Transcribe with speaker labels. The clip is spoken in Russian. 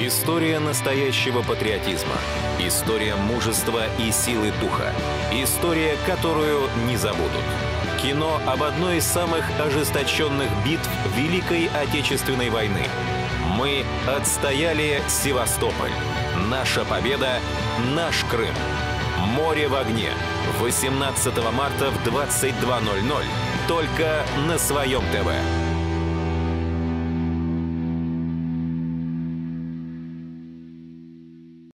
Speaker 1: История настоящего патриотизма. История мужества и силы духа. История, которую не забудут. Кино об одной из самых ожесточенных битв Великой Отечественной войны. Мы отстояли Севастополь. Наша победа – наш Крым. Море в огне. 18 марта в 22.00. Только на своем ТВ.